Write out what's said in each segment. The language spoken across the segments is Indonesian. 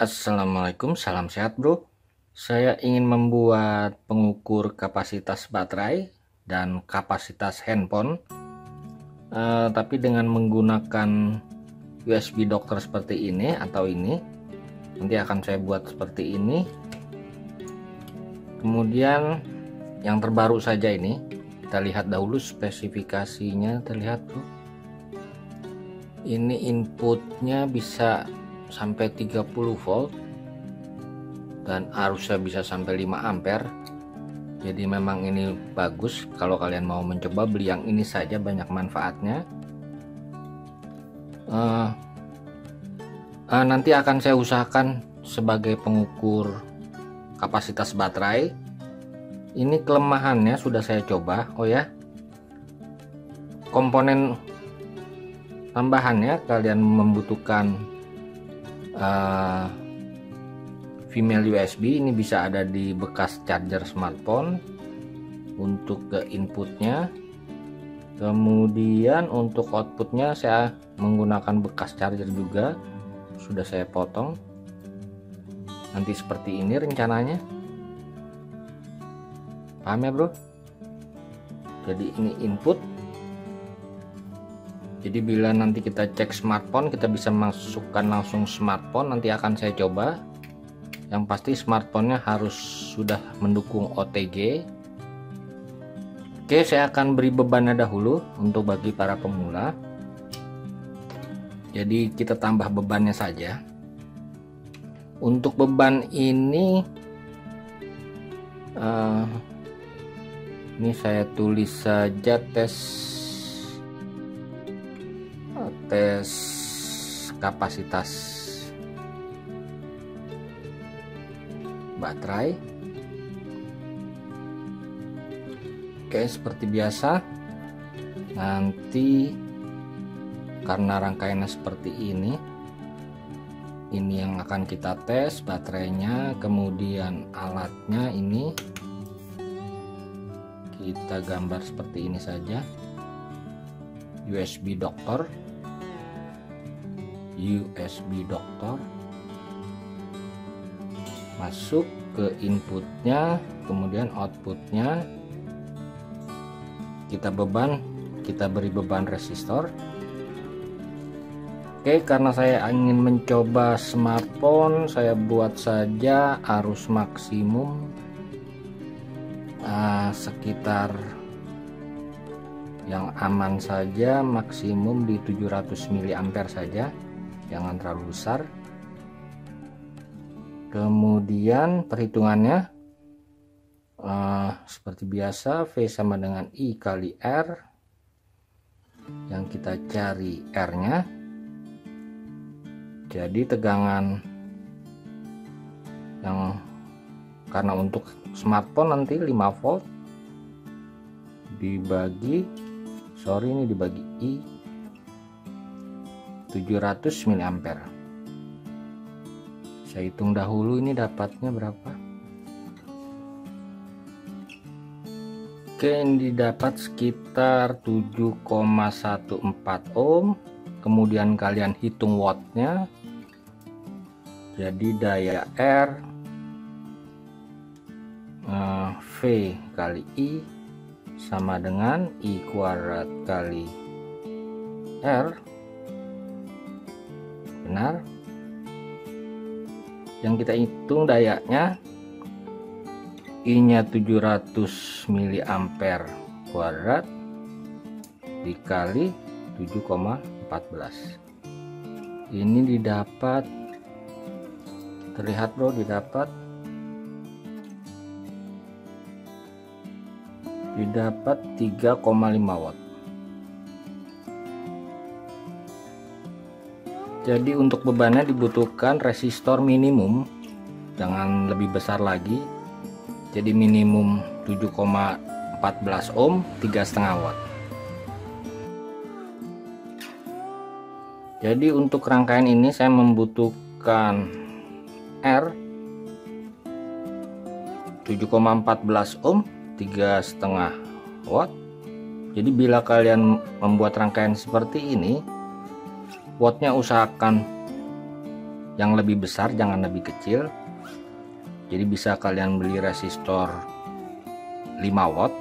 Assalamualaikum, salam sehat bro. Saya ingin membuat pengukur kapasitas baterai dan kapasitas handphone, uh, tapi dengan menggunakan USB dokter seperti ini atau ini. Nanti akan saya buat seperti ini. Kemudian yang terbaru saja ini, kita lihat dahulu spesifikasinya. Terlihat bro. Ini inputnya bisa sampai 30 volt. Dan arusnya bisa sampai 5 ampere. Jadi memang ini bagus. Kalau kalian mau mencoba beli yang ini saja banyak manfaatnya. Uh, uh, nanti akan saya usahakan sebagai pengukur kapasitas baterai. Ini kelemahannya sudah saya coba. Oh ya. Komponen tambahannya kalian membutuhkan uh, female USB ini bisa ada di bekas charger smartphone untuk ke inputnya. Kemudian untuk outputnya saya menggunakan bekas charger juga. Sudah saya potong. Nanti seperti ini rencananya. Paham ya bro? Jadi ini input jadi bila nanti kita cek smartphone kita bisa masukkan langsung smartphone nanti akan saya coba. Yang pasti smartphone-nya harus sudah mendukung OTG oke saya akan beri bebannya dahulu untuk bagi para pemula. Jadi kita tambah bebannya saja. Untuk beban ini uh, ini saya tulis saja tes tes kapasitas baterai. Oke seperti biasa nanti karena rangkaiannya seperti ini ini yang akan kita tes baterainya kemudian alatnya ini. Kita gambar seperti ini saja. USB dokter USB dokter masuk ke inputnya kemudian outputnya. Kita beban kita beri beban resistor. Oke karena saya ingin mencoba smartphone saya buat saja arus maksimum uh, sekitar yang aman saja maksimum di 700 mA saja jangan terlalu besar. Kemudian perhitungannya uh, seperti biasa V sama dengan I kali R. Yang kita cari R nya jadi tegangan yang karena untuk smartphone nanti 5 volt dibagi sorry ini dibagi I 700 mA saya hitung dahulu ini dapatnya berapa. Oke ini didapat sekitar 7,14 ohm. Kemudian kalian hitung wattnya. Jadi daya R uh, V kali I sama dengan I kuadrat kali R benar. Yang kita hitung dayanya I nya 700 mA kuadrat dikali 7,14 ini didapat terlihat bro didapat. Didapat 3,5 watt jadi untuk bebannya dibutuhkan resistor minimum jangan lebih besar lagi. Jadi minimum 7,14 ohm 3,5 watt. Jadi untuk rangkaian ini saya membutuhkan R 7,14 ohm 3,5 watt. Jadi bila kalian membuat rangkaian seperti ini wattnya usahakan yang lebih besar jangan lebih kecil. Jadi bisa kalian beli resistor 5 watt.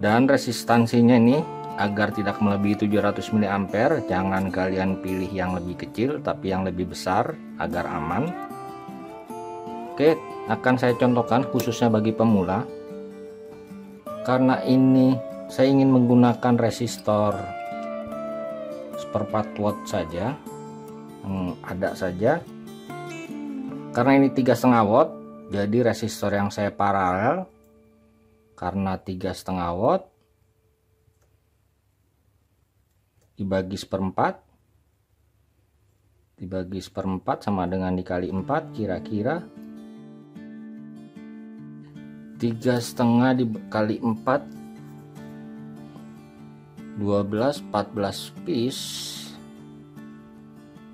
Dan resistansinya ini agar tidak melebihi 700 mA jangan kalian pilih yang lebih kecil tapi yang lebih besar agar aman. Oke akan saya contohkan khususnya bagi pemula. Karena ini saya ingin menggunakan resistor seperempat watt saja hmm, ada saja. Karena ini tiga setengah watt jadi resistor yang saya paralel karena tiga setengah watt dibagi seperempat dibagi seperempat sama dengan dikali 4 kira-kira tiga setengah dikali 4 12 14 piece.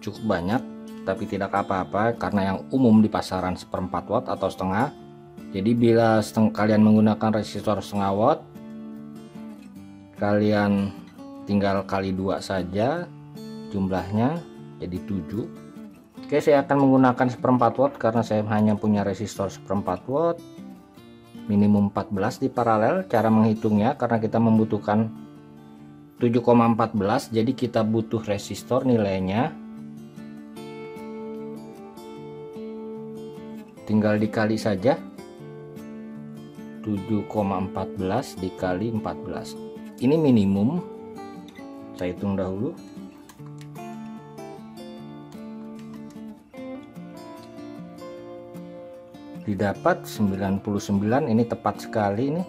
Cukup banyak tapi tidak apa-apa karena yang umum di pasaran seperempat watt atau setengah. Jadi bila seteng kalian menggunakan resistor setengah watt kalian tinggal kali dua saja jumlahnya jadi 7 oke saya akan menggunakan seperempat watt karena saya hanya punya resistor seperempat watt. Minimum 14 di paralel cara menghitungnya karena kita membutuhkan 7,14 jadi kita butuh resistor nilainya. Tinggal dikali saja. 7,14 dikali 14 ini minimum. Saya hitung dahulu. Didapat 99 ini tepat sekali nih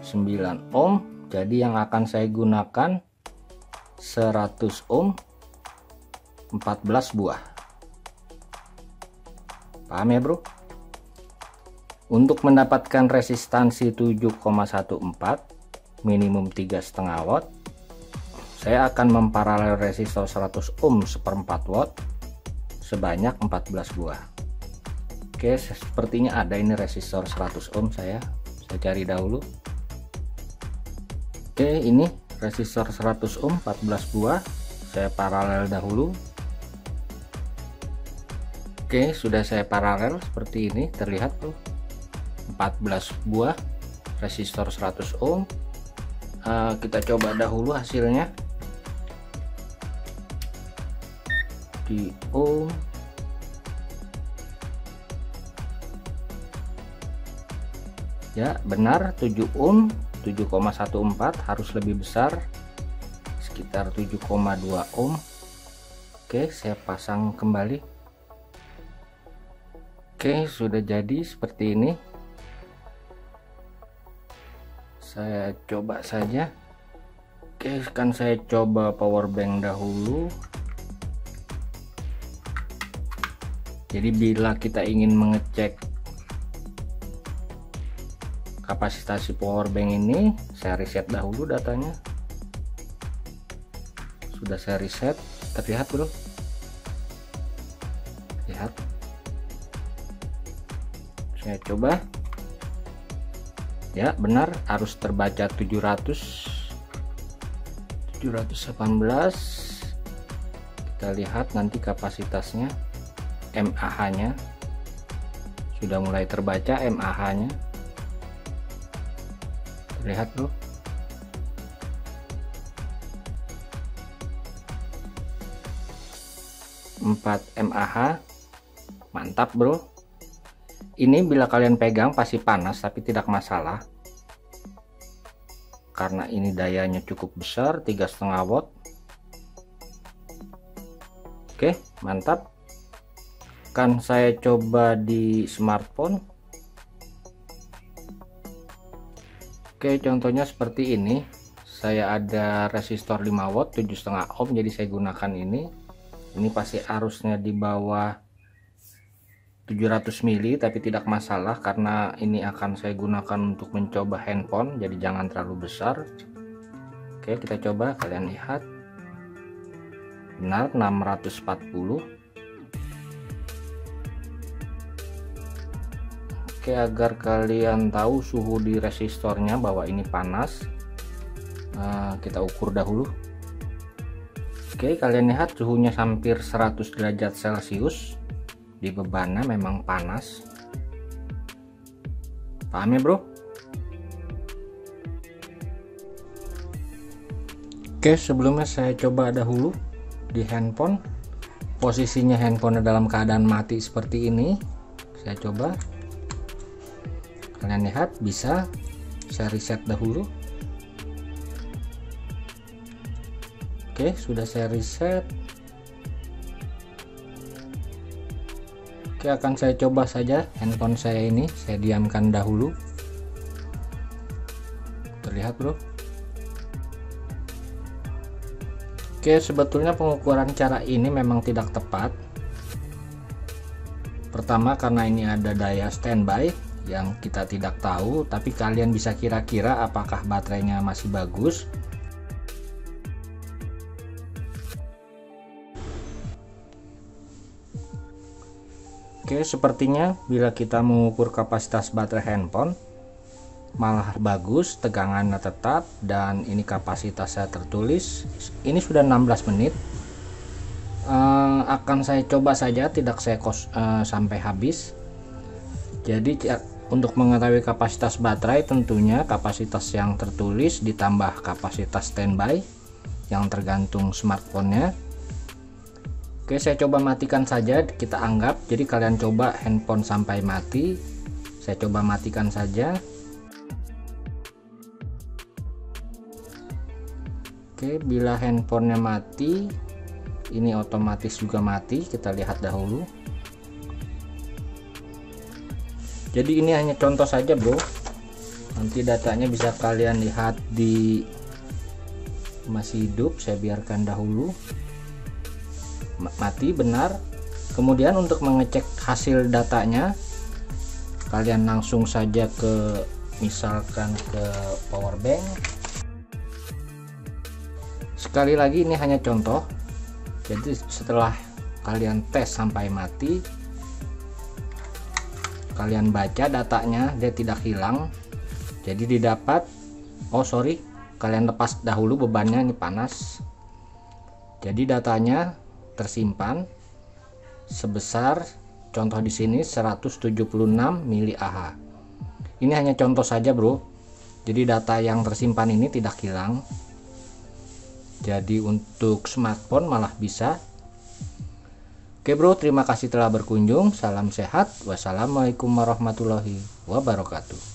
9 ohm jadi yang akan saya gunakan 100 ohm 14 buah. Paham ya bro? Untuk mendapatkan resistansi 7,14 minimum 3,5 watt saya akan memparalel resistor 100 ohm seperempat watt sebanyak 14 buah. Oke sepertinya ada ini resistor 100 ohm saya. Saya cari dahulu oke ini resistor 100 ohm 14 buah. Saya paralel dahulu. Oke sudah saya paralel seperti ini terlihat tuh. 14 buah resistor 100 ohm. Uh, kita coba dahulu hasilnya. Di ohm. Ya benar 7 ohm 7,14 harus lebih besar sekitar 7,2 ohm. Oke saya pasang kembali. Oke sudah jadi seperti ini. Saya coba saja. Oke kan saya coba power bank dahulu. Jadi bila kita ingin mengecek kapasitas power bank ini saya reset dahulu datanya. Sudah saya reset terlihat bro lihat. Saya coba. Ya benar harus terbaca 700 718 kita lihat nanti kapasitasnya MAH nya sudah mulai terbaca MAH nya lihat bro empat MAH mantap bro. Ini bila kalian pegang pasti panas tapi tidak masalah. Karena ini dayanya cukup besar tiga setengah watt. Oke mantap. Akan saya coba di smartphone oke contohnya seperti ini. Saya ada resistor 5 watt 7,5 ohm jadi saya gunakan ini. Ini pasti arusnya di bawah 700 mili tapi tidak masalah karena ini akan saya gunakan untuk mencoba handphone jadi jangan terlalu besar. Oke kita coba kalian lihat. Benar 640 Agar kalian tahu suhu di resistornya bahwa ini panas. Nah, kita ukur dahulu. Oke kalian lihat suhunya hampir 100 derajat celcius. Di bebannya memang panas. Paham ya bro? Oke sebelumnya saya coba dahulu di handphone. Posisinya handphone dalam keadaan mati seperti ini. Saya coba kalian lihat bisa saya reset dahulu. Oke sudah saya reset. Oke akan saya coba saja handphone saya ini. Saya diamkan dahulu. Terlihat bro. Oke sebetulnya pengukuran cara ini memang tidak tepat. Pertama karena ini ada daya standby yang kita tidak tahu tapi kalian bisa kira-kira apakah baterainya masih bagus Oke, sepertinya bila kita mengukur kapasitas baterai handphone malah bagus, tegangannya tetap dan ini kapasitasnya tertulis. Ini sudah 16 menit. Uh, akan saya coba saja, tidak saya kos uh, sampai habis. Jadi untuk mengetahui kapasitas baterai tentunya kapasitas yang tertulis ditambah kapasitas standby yang tergantung smartphone-nya. Oke saya coba matikan saja kita anggap. Jadi kalian coba handphone sampai mati. Saya coba matikan saja. Oke bila handphonenya mati ini otomatis juga mati. Kita lihat dahulu jadi ini hanya contoh saja bro. Nanti datanya bisa kalian lihat di masih hidup saya biarkan dahulu. Mati benar. Kemudian untuk mengecek hasil datanya kalian langsung saja ke misalkan ke power bank. Sekali lagi ini hanya contoh. Jadi setelah kalian tes sampai mati kalian baca datanya dia tidak hilang jadi didapat oh sorry kalian lepas dahulu bebannya ini panas jadi datanya tersimpan sebesar contoh di sini 176 mAh. Ini hanya contoh saja, Bro. Jadi data yang tersimpan ini tidak hilang. Jadi untuk smartphone malah bisa. Oke, Bro, terima kasih telah berkunjung. Salam sehat. Wassalamualaikum warahmatullahi wabarakatuh.